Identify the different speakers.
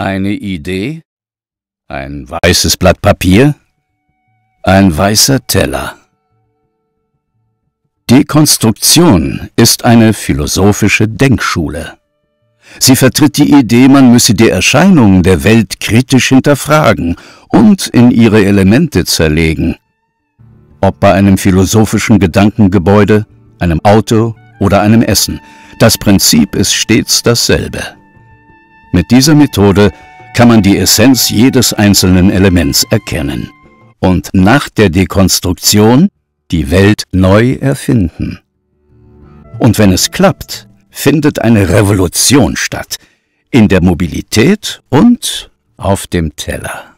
Speaker 1: Eine Idee, ein weißes Blatt Papier, ein weißer Teller. Dekonstruktion ist eine philosophische Denkschule. Sie vertritt die Idee, man müsse die Erscheinungen der Welt kritisch hinterfragen und in ihre Elemente zerlegen. Ob bei einem philosophischen Gedankengebäude, einem Auto oder einem Essen, das Prinzip ist stets dasselbe. Mit dieser Methode kann man die Essenz jedes einzelnen Elements erkennen und nach der Dekonstruktion die Welt neu erfinden. Und wenn es klappt, findet eine Revolution statt, in der Mobilität und auf dem Teller.